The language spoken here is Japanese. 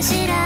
柱